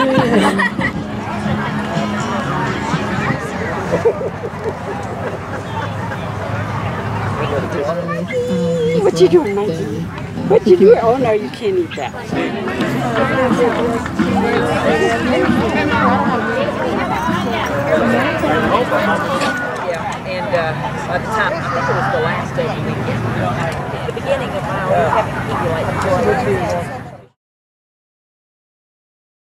What you doing, Mikey? What you doing? Oh no, you can't eat that. Yeah, and uh, by the time, I think it was the last day of the weekend, at the beginning of my always have to keep you like.